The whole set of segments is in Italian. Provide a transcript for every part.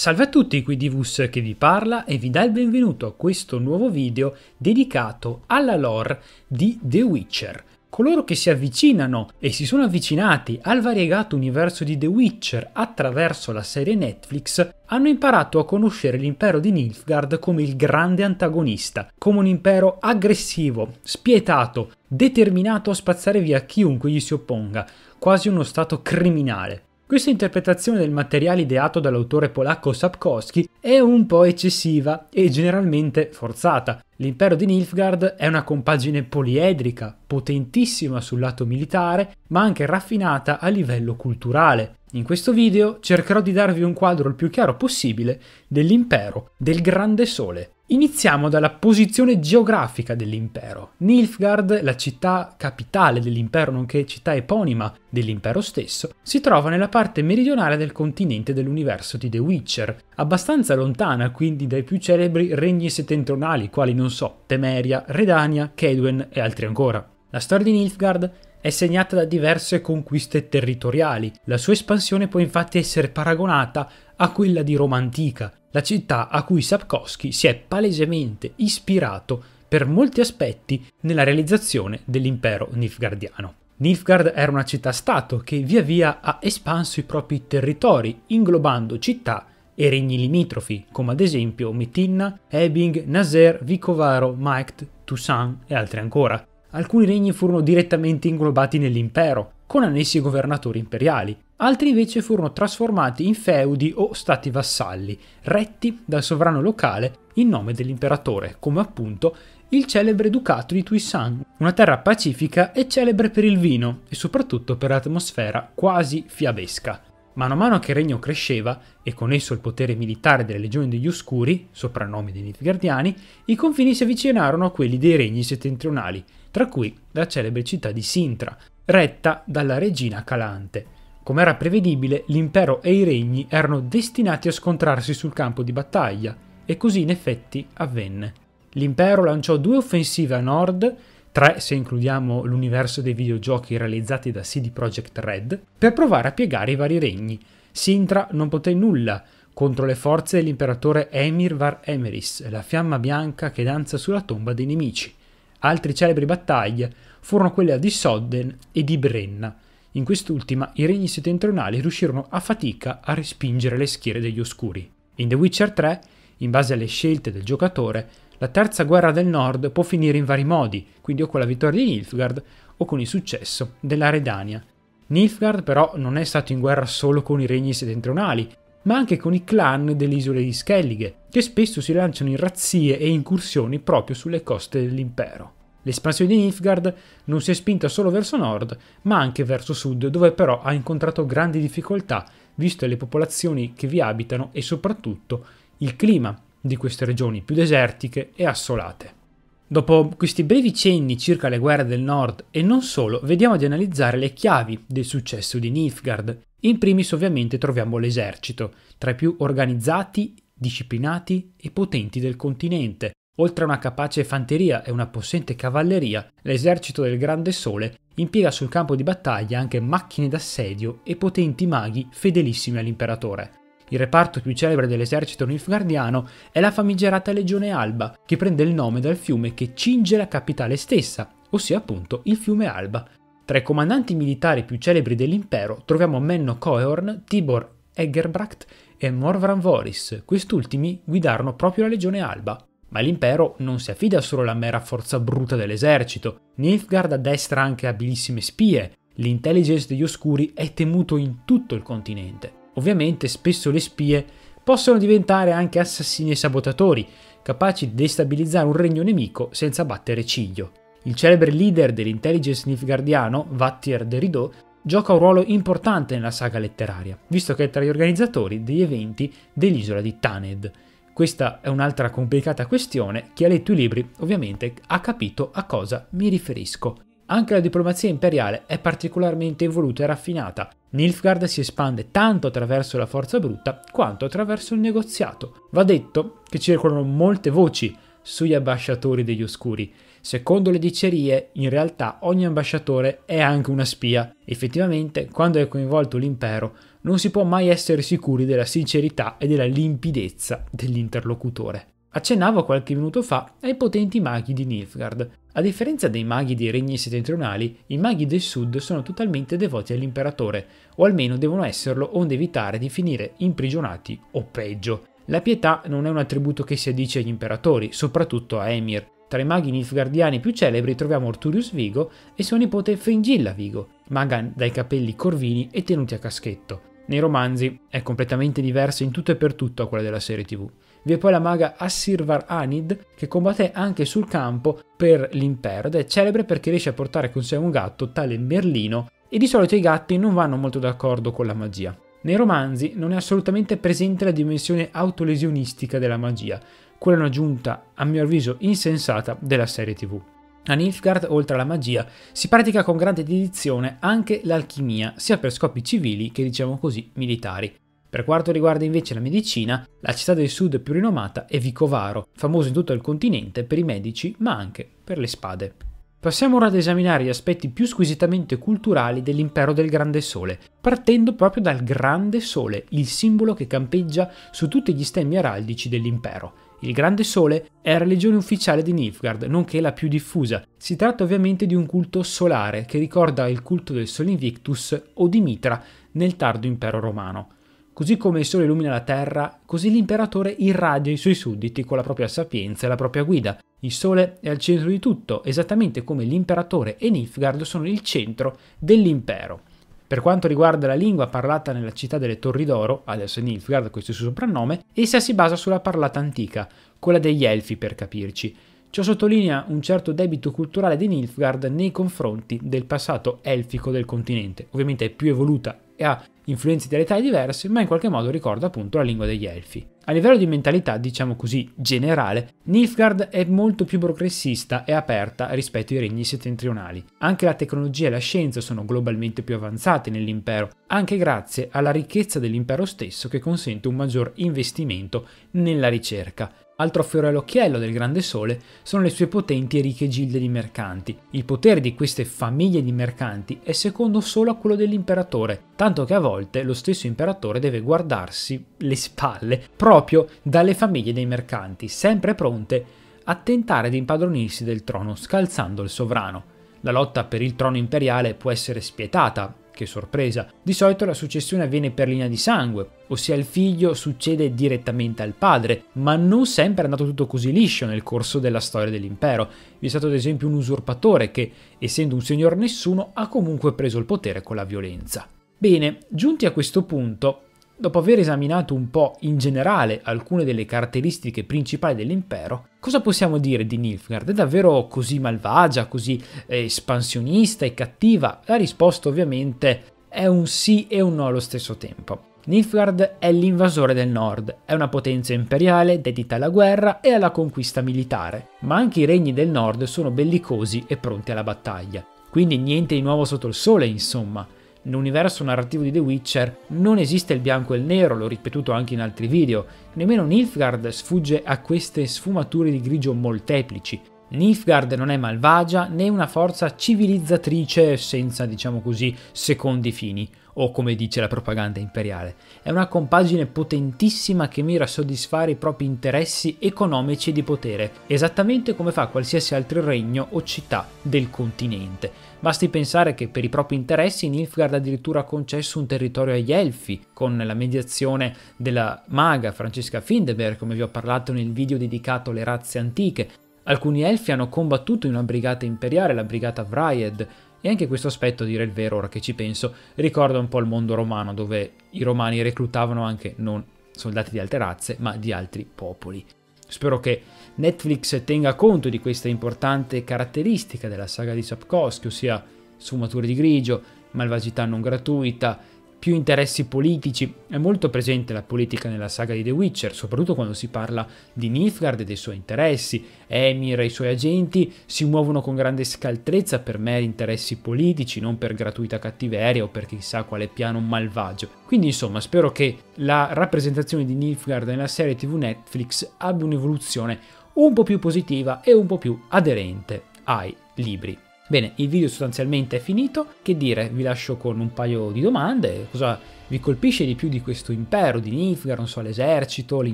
Salve a tutti, qui Divus che vi parla e vi dà il benvenuto a questo nuovo video dedicato alla lore di The Witcher. Coloro che si avvicinano e si sono avvicinati al variegato universo di The Witcher attraverso la serie Netflix hanno imparato a conoscere l'impero di Nilfgaard come il grande antagonista, come un impero aggressivo, spietato, determinato a spazzare via chiunque gli si opponga, quasi uno stato criminale. Questa interpretazione del materiale ideato dall'autore polacco Sapkowski è un po' eccessiva e generalmente forzata. L'impero di Nilfgaard è una compagine poliedrica, potentissima sul lato militare, ma anche raffinata a livello culturale. In questo video cercherò di darvi un quadro il più chiaro possibile dell'impero del Grande Sole. Iniziamo dalla posizione geografica dell'impero. Nilfgaard, la città capitale dell'impero nonché città eponima dell'impero stesso, si trova nella parte meridionale del continente dell'universo di The Witcher, abbastanza lontana quindi dai più celebri regni settentrionali quali non so, Temeria, Redania, Kedwen e altri ancora. La storia di Nilfgaard è segnata da diverse conquiste territoriali. La sua espansione può infatti essere paragonata a quella di Roma antica, la città a cui Sapkowski si è palesemente ispirato per molti aspetti nella realizzazione dell'impero nilfgaardiano. Nilfgaard era una città-stato che via via ha espanso i propri territori, inglobando città e regni limitrofi, come ad esempio Metinna, Ebing, Nazer, Vicovaro, Maikt, Toussaint e altri ancora. Alcuni regni furono direttamente inglobati nell'impero, con annessi governatori imperiali, altri invece furono trasformati in feudi o stati vassalli, retti dal sovrano locale in nome dell'imperatore, come appunto il celebre ducato di Tuisan, una terra pacifica e celebre per il vino e soprattutto per l'atmosfera quasi fiabesca. Mano a mano che il regno cresceva, e con esso il potere militare delle legioni degli Oscuri, soprannomi dei Nilfgaardiani, i confini si avvicinarono a quelli dei regni settentrionali, tra cui la celebre città di Sintra, retta dalla regina Calante. Come era prevedibile, l'impero e i regni erano destinati a scontrarsi sul campo di battaglia, e così in effetti avvenne. L'impero lanciò due offensive a nord, tre se includiamo l'universo dei videogiochi realizzati da CD Projekt Red, per provare a piegare i vari regni. Sintra non poté nulla contro le forze dell'imperatore Emir Var Emeris, la fiamma bianca che danza sulla tomba dei nemici. Altre celebri battaglie furono quelle di Sodden e di Brenna. In quest'ultima i regni settentrionali riuscirono a fatica a respingere le schiere degli oscuri. In The Witcher 3, in base alle scelte del giocatore, la terza guerra del nord può finire in vari modi, quindi o con la vittoria di Nilfgaard o con il successo della Redania. Nilfgaard però non è stato in guerra solo con i regni settentrionali, ma anche con i clan delle isole di Skellige, che spesso si lanciano in razzie e incursioni proprio sulle coste dell'impero. L'espansione di Nilfgaard non si è spinta solo verso nord, ma anche verso sud, dove però ha incontrato grandi difficoltà, viste le popolazioni che vi abitano e soprattutto il clima di queste regioni più desertiche e assolate. Dopo questi brevi cenni circa le guerre del nord e non solo, vediamo di analizzare le chiavi del successo di Nilfgaard. In primis ovviamente troviamo l'esercito, tra i più organizzati, disciplinati e potenti del continente, Oltre a una capace fanteria e una possente cavalleria, l'esercito del Grande Sole impiega sul campo di battaglia anche macchine d'assedio e potenti maghi fedelissimi all'imperatore. Il reparto più celebre dell'esercito nilfgaardiano è la famigerata Legione Alba, che prende il nome dal fiume che cinge la capitale stessa, ossia appunto il fiume Alba. Tra i comandanti militari più celebri dell'impero troviamo Menno Coehorn, Tibor Egerbracht e Morvran Voris, quest'ultimi guidarono proprio la Legione Alba. Ma l'impero non si affida solo alla mera forza bruta dell'esercito. Nilfgaard addestra anche abilissime spie. L'intelligence degli oscuri è temuto in tutto il continente. Ovviamente spesso le spie possono diventare anche assassini e sabotatori, capaci di destabilizzare un regno nemico senza battere ciglio. Il celebre leader dell'intelligence nilfgaardiano, Vattir Derrido, gioca un ruolo importante nella saga letteraria, visto che è tra gli organizzatori degli eventi dell'isola di Taned. Questa è un'altra complicata questione, chi ha letto i libri ovviamente ha capito a cosa mi riferisco. Anche la diplomazia imperiale è particolarmente evoluta e raffinata. Nilfgaard si espande tanto attraverso la forza brutta quanto attraverso il negoziato. Va detto che circolano molte voci sugli ambasciatori degli oscuri. Secondo le dicerie, in realtà ogni ambasciatore è anche una spia. Effettivamente, quando è coinvolto l'impero, non si può mai essere sicuri della sincerità e della limpidezza dell'interlocutore. Accennavo qualche minuto fa ai potenti maghi di Nilfgaard. A differenza dei maghi dei regni settentrionali, i maghi del sud sono totalmente devoti all'imperatore, o almeno devono esserlo onde evitare di finire imprigionati o peggio. La pietà non è un attributo che si addice agli imperatori, soprattutto a Emir. Tra i maghi nilfgaardiani più celebri troviamo Orturius Vigo e suo nipote Fringilla Vigo, maga dai capelli corvini e tenuti a caschetto. Nei romanzi è completamente diversa in tutto e per tutto a quella della serie tv. Vi è poi la maga Assirvar Anid che combatte anche sul campo per l'impero ed è celebre perché riesce a portare con sé un gatto tale Merlino e di solito i gatti non vanno molto d'accordo con la magia. Nei romanzi non è assolutamente presente la dimensione autolesionistica della magia, quella è un'aggiunta, a mio avviso, insensata della serie tv. A Nilfgaard, oltre alla magia, si pratica con grande dedizione anche l'alchimia, sia per scopi civili che, diciamo così, militari. Per quanto riguarda invece la medicina, la città del sud più rinomata è Vicovaro, famoso in tutto il continente per i medici, ma anche per le spade. Passiamo ora ad esaminare gli aspetti più squisitamente culturali dell'impero del Grande Sole, partendo proprio dal Grande Sole, il simbolo che campeggia su tutti gli stemmi araldici dell'impero. Il Grande Sole è la religione ufficiale di Nilfgaard, nonché la più diffusa. Si tratta ovviamente di un culto solare che ricorda il culto del Sole Invictus o di Mitra nel tardo impero romano. Così come il sole illumina la terra, così l'imperatore irradia i suoi sudditi con la propria sapienza e la propria guida. Il sole è al centro di tutto, esattamente come l'imperatore e Nilfgaard sono il centro dell'impero. Per quanto riguarda la lingua parlata nella città delle Torri d'Oro, adesso Nilfgaard, questo è il suo soprannome, essa si basa sulla parlata antica, quella degli Elfi per capirci. Ciò sottolinea un certo debito culturale di Nilfgaard nei confronti del passato elfico del continente. Ovviamente è più evoluta e ha influenze dialettali diverse, ma in qualche modo ricorda appunto la lingua degli elfi. A livello di mentalità, diciamo così, generale, Nilfgaard è molto più progressista e aperta rispetto ai regni settentrionali. Anche la tecnologia e la scienza sono globalmente più avanzate nell'impero, anche grazie alla ricchezza dell'impero stesso che consente un maggior investimento nella ricerca. Altro fiore all'occhiello del Grande Sole sono le sue potenti e ricche gilde di mercanti. Il potere di queste famiglie di mercanti è secondo solo a quello dell'imperatore, tanto che a volte lo stesso imperatore deve guardarsi le spalle proprio dalle famiglie dei mercanti, sempre pronte a tentare di impadronirsi del trono scalzando il sovrano. La lotta per il trono imperiale può essere spietata, che sorpresa. Di solito la successione avviene per linea di sangue, ossia il figlio succede direttamente al padre, ma non sempre è andato tutto così liscio nel corso della storia dell'impero. Vi è stato ad esempio un usurpatore che, essendo un signor nessuno, ha comunque preso il potere con la violenza. Bene, giunti a questo punto, Dopo aver esaminato un po' in generale alcune delle caratteristiche principali dell'impero, cosa possiamo dire di Nilfgaard? È davvero così malvagia, così eh, espansionista e cattiva? La risposta ovviamente è un sì e un no allo stesso tempo. Nilfgaard è l'invasore del nord, è una potenza imperiale dedita alla guerra e alla conquista militare, ma anche i regni del nord sono bellicosi e pronti alla battaglia. Quindi niente di nuovo sotto il sole, insomma. Nell'universo narrativo di The Witcher non esiste il bianco e il nero, l'ho ripetuto anche in altri video, nemmeno Nilfgaard sfugge a queste sfumature di grigio molteplici. Nilfgaard non è malvagia né una forza civilizzatrice senza, diciamo così, secondi fini, o come dice la propaganda imperiale. È una compagine potentissima che mira a soddisfare i propri interessi economici e di potere, esattamente come fa qualsiasi altro regno o città del continente. Basti pensare che per i propri interessi Nilfgaard addirittura ha concesso un territorio agli Elfi, con la mediazione della maga Francesca Findeberg, come vi ho parlato nel video dedicato alle razze antiche. Alcuni Elfi hanno combattuto in una brigata imperiale, la brigata Vryed, e anche questo aspetto, a dire il vero, ora che ci penso, ricorda un po' il mondo romano, dove i romani reclutavano anche non soldati di altre razze, ma di altri popoli. Spero che Netflix tenga conto di questa importante caratteristica della saga di Sapkowski, ossia sfumature di grigio, malvagità non gratuita, più interessi politici. È molto presente la politica nella saga di The Witcher, soprattutto quando si parla di Nilfgaard e dei suoi interessi. Emir e i suoi agenti si muovono con grande scaltrezza per meri interessi politici, non per gratuita cattiveria o per chissà quale piano malvagio. Quindi insomma spero che la rappresentazione di Nilfgaard nella serie TV Netflix abbia un'evoluzione un po' più positiva e un po' più aderente ai libri. Bene, il video sostanzialmente è finito, che dire, vi lascio con un paio di domande, cosa vi colpisce di più di questo impero di Nilfgaard, non so, l'esercito, i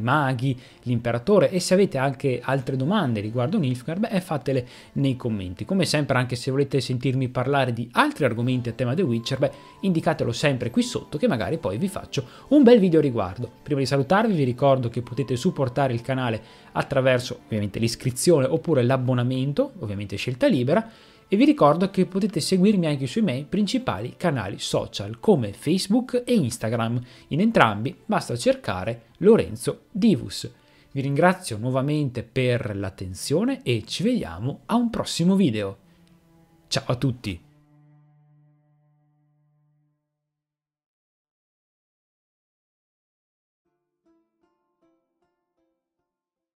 maghi, l'imperatore? E se avete anche altre domande riguardo Nilfgaard, beh, fatele nei commenti. Come sempre, anche se volete sentirmi parlare di altri argomenti a tema The Witcher, beh, indicatelo sempre qui sotto che magari poi vi faccio un bel video riguardo. Prima di salutarvi vi ricordo che potete supportare il canale attraverso ovviamente l'iscrizione oppure l'abbonamento, ovviamente scelta libera, e vi ricordo che potete seguirmi anche sui miei principali canali social come Facebook e Instagram. In entrambi basta cercare Lorenzo Divus. Vi ringrazio nuovamente per l'attenzione e ci vediamo a un prossimo video. Ciao a tutti!